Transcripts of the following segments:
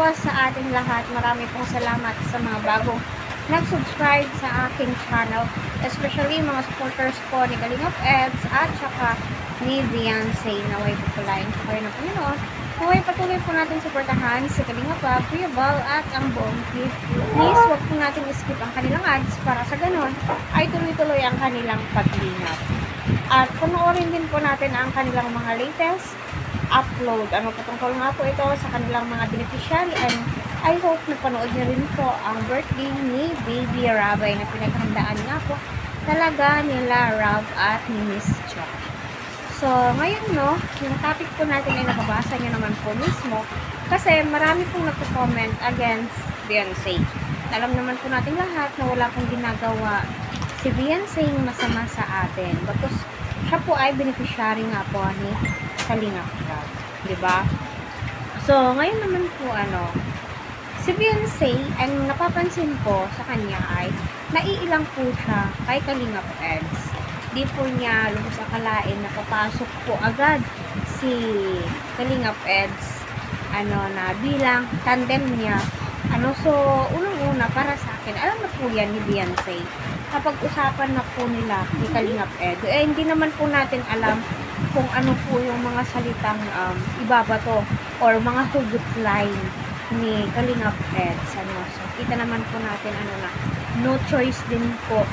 po sa ating lahat. Marami pong salamat sa mga bagong nag-subscribe sa aking channel. Especially mga supporters po ni Kalingap Eds at saka ni Beyonce. Naway po palain po kayo ng Panginoon. Naway patuloy po natin suportahan si Kalingap Lab, Kuya Bal at ang buong team. Please, wag po natin skip ang kanilang ads para sa ganon ay tuloy-tuloy ang kanilang paglingap. At panoorin din po natin ang kanilang mga latest upload. Ano patungkol nga po ito sa kanilang mga beneficiary and I hope na panood niyo rin po ang birthday ni Baby Rabay na pinaghandaan nga po talaga nila Rab at ni Miss Chok. So, ngayon no, yung topic po natin ay nakabasa niyo naman po mismo kasi marami pong nagko-comment against Beyonce. Alam naman po natin lahat na wala pong ginagawa si Beyonce masama sa atin. Bakos siya po ay beneficiary nga po ni Kalinga Prab. ba? Diba? So, ngayon naman po ano, si Beyonce, ang napapansin ko sa kanya ay naiilang po siya kay Kalinga Eds. Di po niya lubos akalain na papasok po agad si Kalinga Eds ano na bilang tandem niya ano so unang-una para sa akin alam na po yan ni Beyonce. Kapag usapan na po nila ni Kalingap Ed eh hindi naman po natin alam kung ano po yung mga salitang um, ibabato or mga hugot line ni Kalingap Ed ano so kita naman po natin ano na no choice din po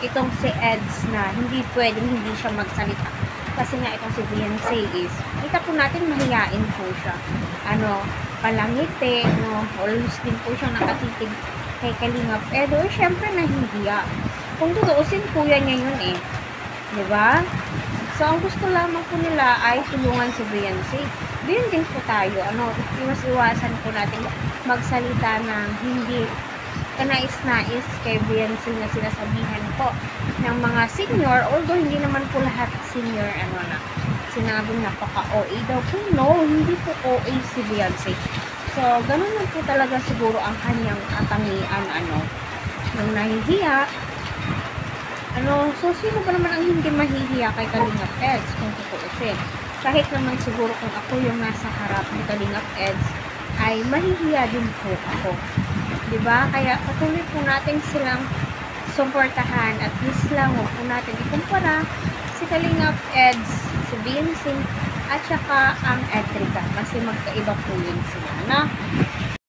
itong si Eds na hindi pwedeng hindi siya magsalita. Kasi nga itong si Beyonce is kita po natin mahiyain po siya. Ano palangiti no? Always din po siyang nakatitig kay Kalingap Edo eh syempre nahihiya. Kung tutuusin kuya niya yun eh. Ba? So ang gusto lamang po nila ay tulungan si Beyonce. Din din po tayo. Ano iwas iwasan po natin magsalita ng hindi kanais-nais kay Beyonce na sinasabihan po ng mga senior, although hindi naman po lahat senior, ano na, sinabing napaka-OA daw po. No, hindi po OA si Beyonce. So, ganun lang po talaga siguro ang kanyang katangian, ano, yung nahihiya. Ano, so, sino ba naman ang hindi mahihiya kay Kalingap Eds, kung tutuusin? Kahit naman siguro kung ako yung nasa harap ni Kalingap Eds, ay mahihiya din po ako. ba? Kaya patuloy po natin silang suportahan at least lang huwag po natin ikumpara si Kalingap Eds, si Vincent, at saka ang Edrica. Kasi magkaiba po yun sila na